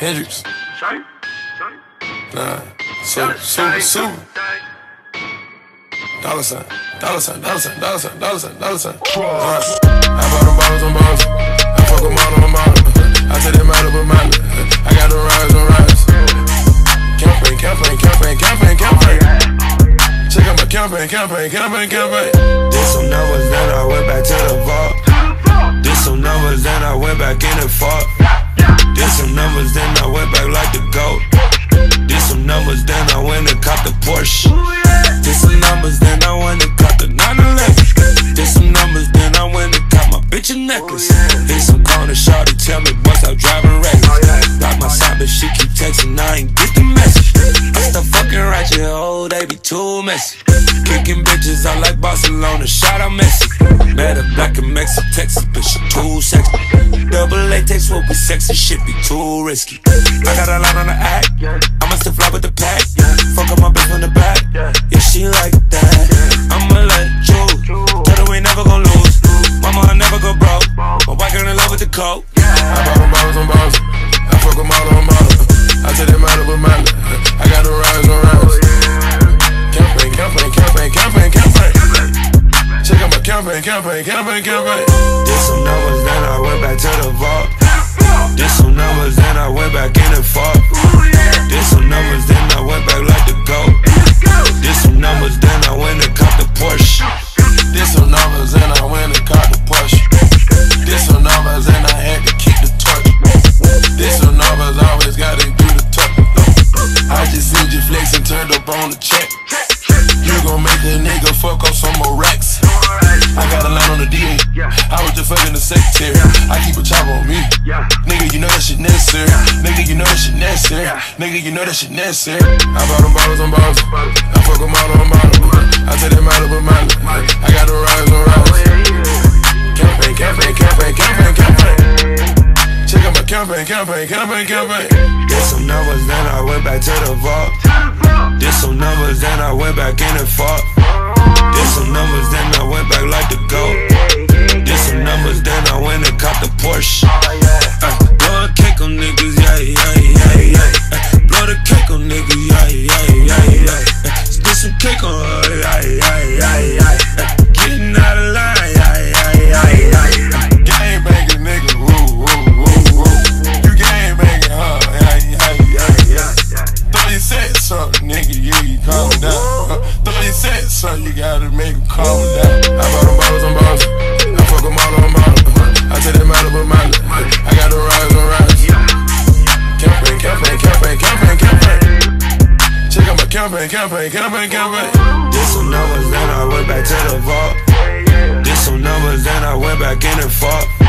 Hendrix. Shine. Shine. Nah, super, super, super. Dollar sign, dollar sign, dollar sign, dollar sign, dollar sign, dollar sign. Uh, I bought them bottles on bottles. I fuck them all on model. I take them out of a model. I got them rides on rides. Campaign, campaign, campaign, campaign, campaign. Check out my campaign, campaign, campaign, campaign. Did some numbers, then I went back to the vault. Did some numbers, then I went back in and fought. Like the GOAT. Did some numbers, then I went and caught the Porsche. Did some numbers, then I went and caught the 911. Did some numbers, then I went and caught my bitch a necklace. Hit some corner, shorty, tell me what's up driving reckless. Block my side, but she keep texting, I ain't get the message. I stop fucking ratchet, oh, they be too messy. Kicking bitches out like Barcelona, shout out Messi. Met a black and Mexican Texas, but she too sexy. Will be sexy, shit be too risky. I got a lot on the act, I'ma still fly with the pack. Fuck up my bitch on the back, yeah, she like that. I'ma let you, tell her we never gon' lose. Mama, I never go broke. My wife girl in love with the coke. I bought them bottles on bottles. I fuck them all on model. I take them out of a model. I got them rides on rides. Campaign, campaign, campaign, campaign, campaign. Check out my campaign, campaign, campaign, campaign. Did some numbers, then I went back to the vault. And fought. Did some numbers, then I went back like the GOAT. Did some numbers, then I went and caught the Porsche. Did some numbers and I went and caught the push. Did some numbers and I had to keep the torch. Did some numbers, always gotta do the talk. I just seen you flex and turned up on the check. You gon' make a nigga fuck up some more racks. DA. I was just fucking the secretary. I keep a chopper on me. Nigga, you know that shit necessary. Nigga, you know that shit necessary. Nigga, you know that shit necessary. I bought them bottles on bottles. I fuck them all on model. I take them out of a model. I got the rides on rides. Campaign, campaign, campaign, campaign, campaign. Check out my campaign, campaign, campaign, campaign. Did some numbers, then I went back to the vault. Did some numbers, then I went back in and fought. Did some numbers, then I went back like the GOAT. You gotta make him calm down. I bought them bottles on bottles. I fuck them all on model. I take them out of a. I got them rides on rides. Campaign, campaign, campaign, campaign, campaign. Check out my campaign, campaign, campaign, campaign. Did some numbers, then I went back to the vault. Did some numbers, then I went back in and fought.